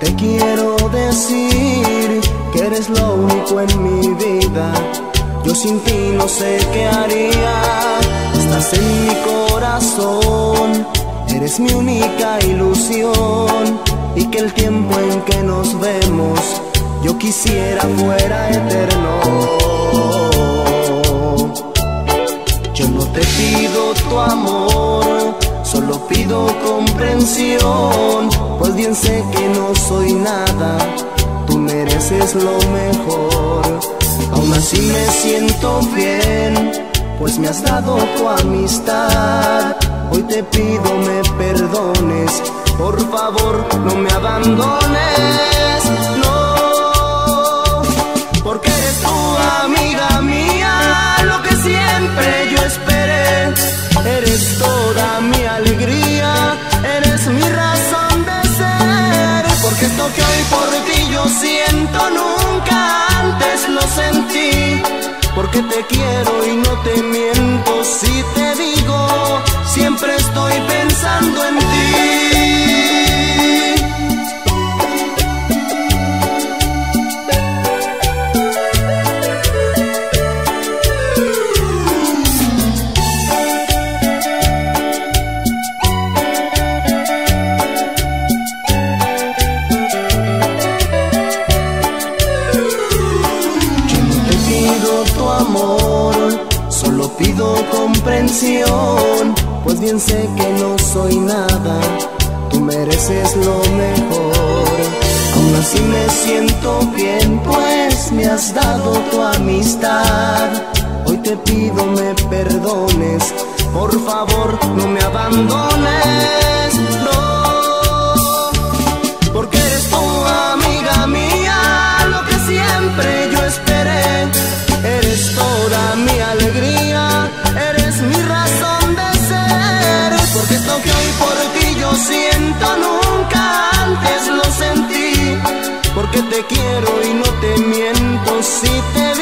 te quiero decir que eres lo único en mi vida. Yo sin ti no sé qué haría. Estás en mi corazón, eres mi única ilusión. Y que el tiempo en que nos vemos, yo quisiera fuera eterno. Yo no te pido tu amor, solo pido comprensión sé que no soy nada tú mereces lo mejor. Aún así me siento bien, pues me has dado tu amistad. Hoy te pido me perdones, por favor no me abandones, no, porque eres tu amiga mía, lo que siempre yo esperé, eres toda mi alegría, siento nunca antes lo sentí, porque te quiero y no te miento si te digo, siempre estoy pensando en ti. Pido tu amor, solo pido comprensión, pues bien sé que no soy nada, tú mereces lo mejor. Aún así me siento bien, pues me has dado tu amistad. Hoy te pido me perdones, por favor no me abandones, yo siento nunca antes lo sentí. Porque te quiero y no te miento si te